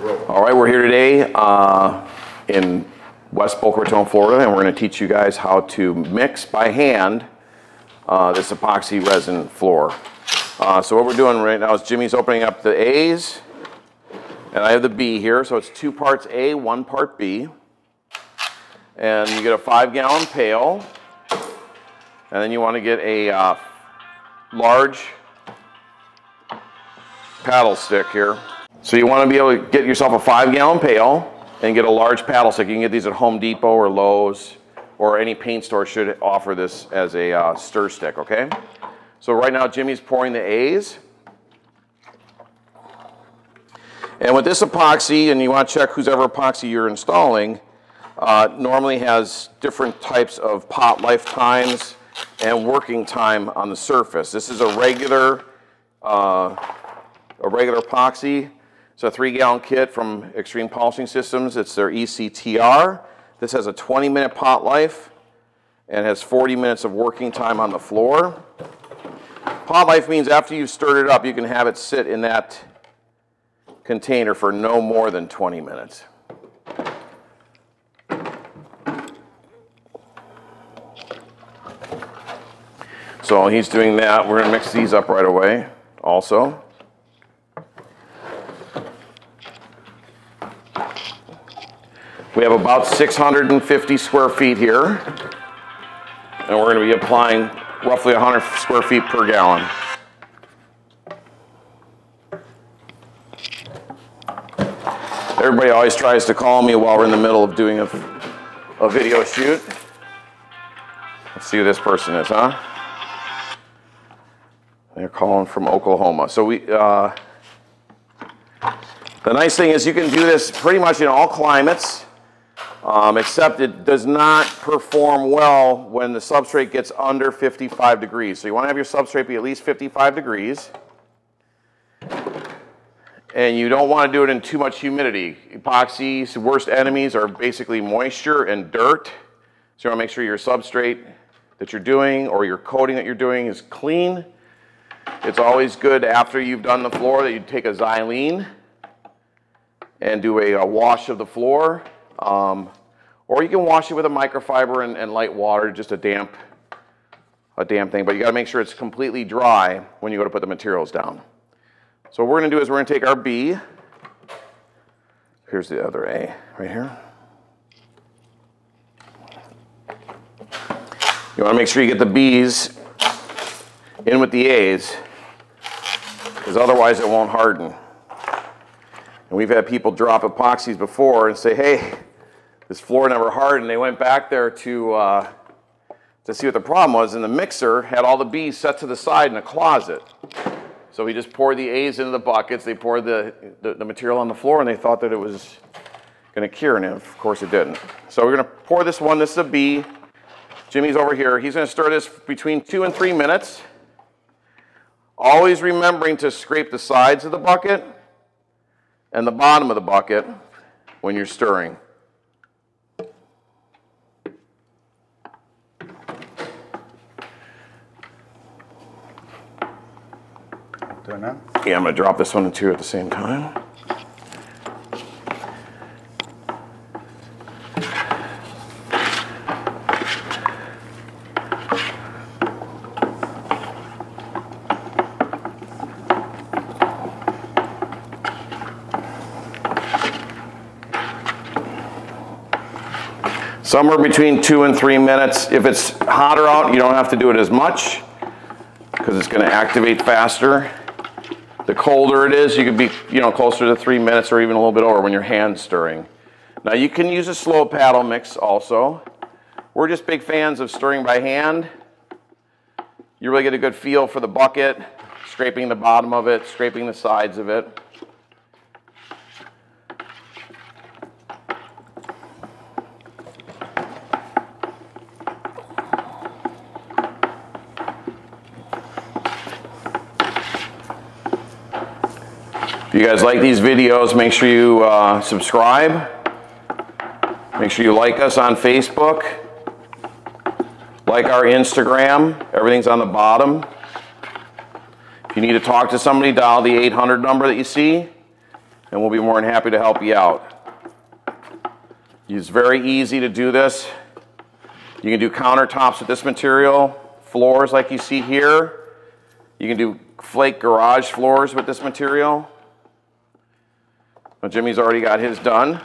All right, we're here today uh, in West Boca Raton, Florida, and we're going to teach you guys how to mix by hand uh, this epoxy resin floor. Uh, so what we're doing right now is Jimmy's opening up the A's, and I have the B here, so it's two parts A, one part B. And you get a five gallon pail, and then you want to get a uh, large paddle stick here. So you want to be able to get yourself a five gallon pail and get a large paddle stick. You can get these at Home Depot or Lowe's or any paint store should offer this as a uh, stir stick, okay? So right now Jimmy's pouring the A's. And with this epoxy, and you want to check whose ever epoxy you're installing, uh, normally has different types of pot lifetimes and working time on the surface. This is a regular, uh, a regular epoxy. It's a three gallon kit from Xtreme Polishing Systems. It's their ECTR. This has a 20 minute pot life and has 40 minutes of working time on the floor. Pot life means after you've stirred it up, you can have it sit in that container for no more than 20 minutes. So he's doing that. We're going to mix these up right away also. We have about 650 square feet here, and we're going to be applying roughly 100 square feet per gallon. Everybody always tries to call me while we're in the middle of doing a, a video shoot. Let's see who this person is, huh? They're calling from Oklahoma. So we, uh, the nice thing is you can do this pretty much in all climates um, except it does not perform well when the substrate gets under 55 degrees. So you want to have your substrate be at least 55 degrees. And you don't want to do it in too much humidity. Epoxy's worst enemies are basically moisture and dirt. So you want to make sure your substrate that you're doing or your coating that you're doing is clean. It's always good after you've done the floor that you take a xylene and do a, a wash of the floor. Um, or you can wash it with a microfiber and, and light water, just a damp, a damp thing. But you got to make sure it's completely dry when you go to put the materials down. So what we're going to do is we're to take our B. Here's the other A right here. You want to make sure you get the B's in with the A's because otherwise it won't harden. And we've had people drop epoxies before and say, hey, this floor never hardened. They went back there to, uh, to see what the problem was, and the mixer had all the B's set to the side in a closet. So we just poured the A's into the buckets. They poured the, the, the material on the floor, and they thought that it was going to cure, and of course it didn't. So we're going to pour this one. This is a B. Jimmy's over here. He's going to stir this between two and three minutes. Always remembering to scrape the sides of the bucket and the bottom of the bucket when you're stirring. Yeah, I'm gonna drop this one and two at the same time. Somewhere between two and three minutes. If it's hotter out, you don't have to do it as much because it's going to activate faster. The colder it is, you could be, you know, closer to three minutes or even a little bit over when you're hand stirring. Now you can use a slow paddle mix also. We're just big fans of stirring by hand. You really get a good feel for the bucket, scraping the bottom of it, scraping the sides of it. If you guys like these videos, make sure you uh, subscribe. Make sure you like us on Facebook. Like our Instagram. Everything's on the bottom. If you need to talk to somebody, dial the 800 number that you see. and we'll be more than happy to help you out. It's very easy to do this. You can do countertops with this material, floors like you see here. You can do flake garage floors with this material. Well, Jimmy's already got his done.